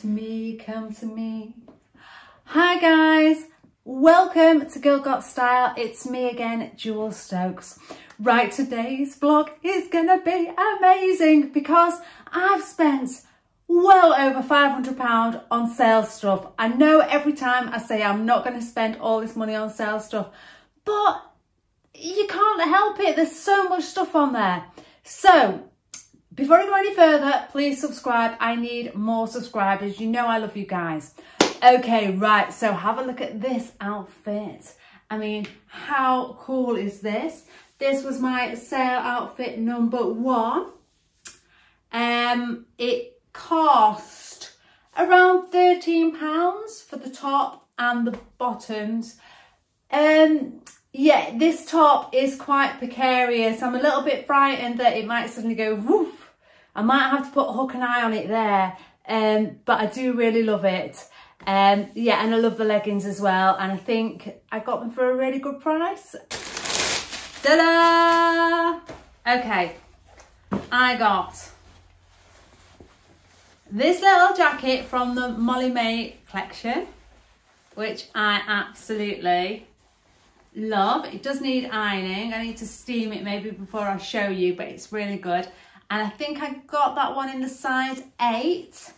to me, come to me. Hi guys, welcome to Girl Got Style. It's me again, Juel Stokes. Right, today's vlog is gonna be amazing because I've spent well over £500 on sales stuff. I know every time I say I'm not gonna spend all this money on sales stuff, but you can't help it. There's so much stuff on there. So before I go any further, please subscribe. I need more subscribers. You know I love you guys. Okay, right. So have a look at this outfit. I mean, how cool is this? This was my sale outfit number one. Um, it cost around £13 for the top and the bottoms. Um, yeah, this top is quite precarious. I'm a little bit frightened that it might suddenly go woof I might have to put a hook and eye on it there, um, but I do really love it. Um, yeah, and I love the leggings as well. And I think I got them for a really good price. Ta-da! Okay, I got this little jacket from the Molly Mae collection, which I absolutely love. It does need ironing. I need to steam it maybe before I show you, but it's really good. And I think I got that one in the size 8.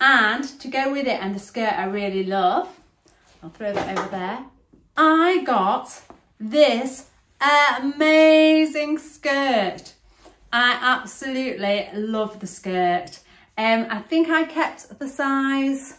And to go with it and the skirt I really love, I'll throw that over there. I got this amazing skirt. I absolutely love the skirt. Um, I think I kept the size,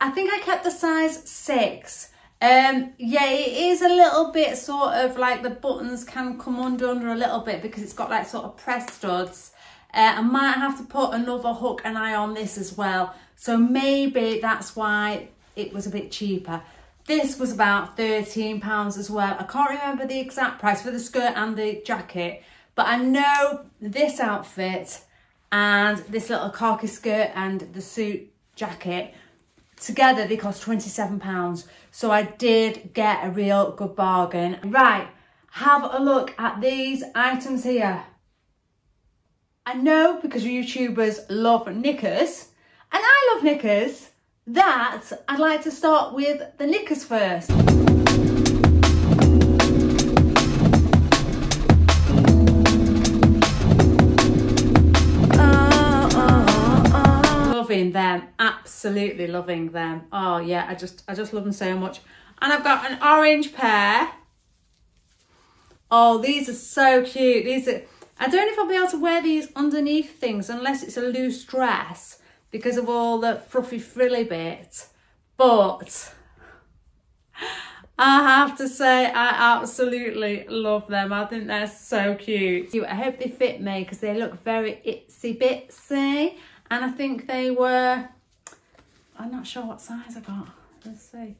I think I kept the size 6 um, yeah, it is a little bit sort of like the buttons can come under under a little bit because it's got like sort of press studs. Uh, I might have to put another hook and eye on this as well. So maybe that's why it was a bit cheaper. This was about £13 as well. I can't remember the exact price for the skirt and the jacket, but I know this outfit and this little khaki skirt and the suit jacket Together they cost £27. So I did get a real good bargain. Right, have a look at these items here. I know because YouTubers love knickers, and I love knickers, that I'd like to start with the knickers first. Loving them absolutely loving them. Oh yeah i just i just love them so much. And i've got an orange pair. Oh these are so cute. These are i don't know if i'll be able to wear these underneath things unless it's a loose dress because of all the fluffy frilly bit but I have to say I absolutely love them. I think they're so cute. I hope they fit me because they look very itsy bitsy and I think they were, I'm not sure what size I got. Let's see.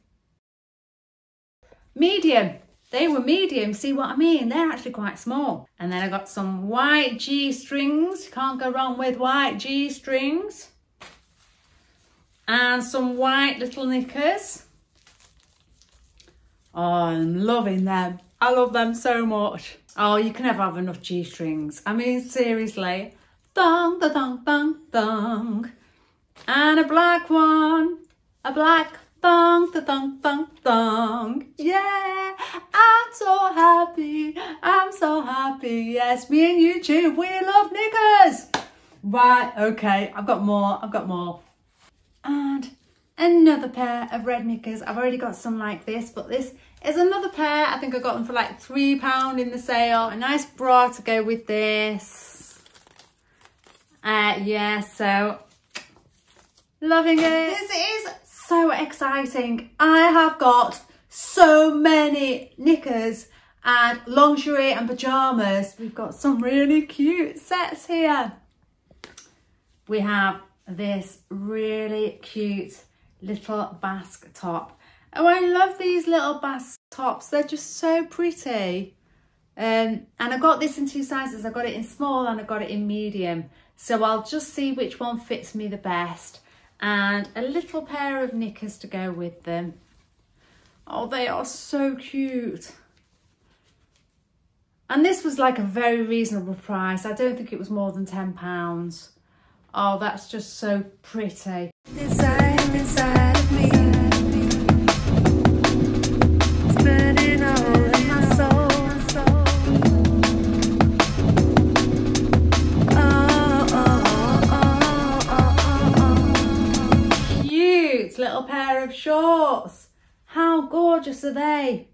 Medium. They were medium, see what I mean? They're actually quite small. And then I got some white G-strings. Can't go wrong with white G-strings. And some white little knickers. Oh, I'm loving them. I love them so much. Oh, you can never have enough G-strings. I mean, seriously thong, the thong, thong, thong. And a black one, a black thong, the thong, thong, thong. Yeah, I'm so happy, I'm so happy. Yes, me and YouTube, we love knickers. Right, okay, I've got more, I've got more. And another pair of red knickers. I've already got some like this, but this is another pair. I think I got them for like £3 in the sale. A nice bra to go with this. Uh, yeah, so loving it. This is so exciting. I have got so many knickers and lingerie and pyjamas. We've got some really cute sets here. We have this really cute little basque top. Oh, I love these little basque tops. They're just so pretty. Um, and I got this in two sizes. I got it in small and I got it in medium. So I'll just see which one fits me the best and a little pair of knickers to go with them. Oh, they are so cute. And this was like a very reasonable price. I don't think it was more than £10. Oh, that's just so pretty. Inside, little pair of shorts. How gorgeous are they?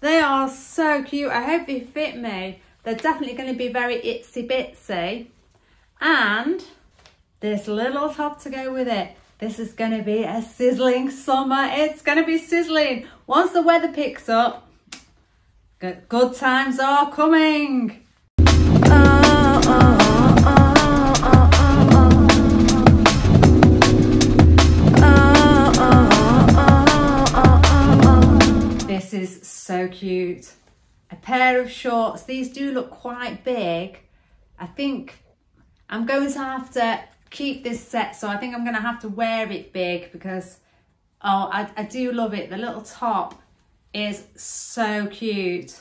They are so cute. I hope they fit me. They're definitely going to be very itsy bitsy. And this little top to go with it. This is going to be a sizzling summer. It's going to be sizzling. Once the weather picks up, good, times are coming. oh, oh, A pair of shorts. These do look quite big. I think I'm going to have to keep this set. So I think I'm going to have to wear it big because, oh, I, I do love it. The little top is so cute.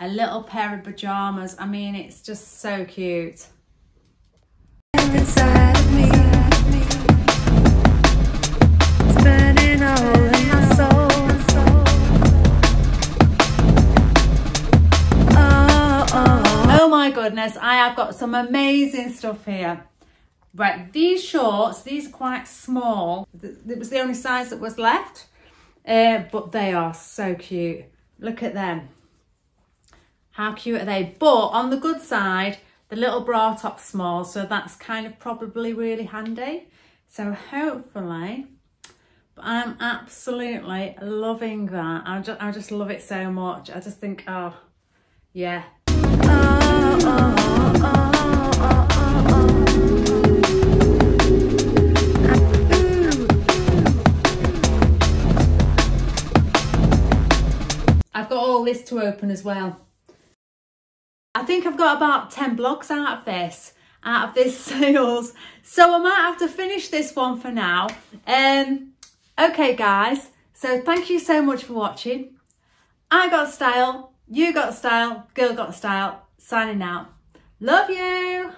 A little pair of pajamas. I mean, it's just so cute. Goodness, I have got some amazing stuff here. Right, these shorts, these are quite small. It was the only size that was left, uh, but they are so cute. Look at them. How cute are they? But on the good side, the little bra top's small, so that's kind of probably really handy. So hopefully, but I'm absolutely loving that. I just, I just love it so much. I just think, oh, yeah, this to open as well. I think I've got about 10 blocks out of this, out of this sales. So I might have to finish this one for now. Um, okay guys, so thank you so much for watching. I got style, you got style, girl got style, signing out. Love you.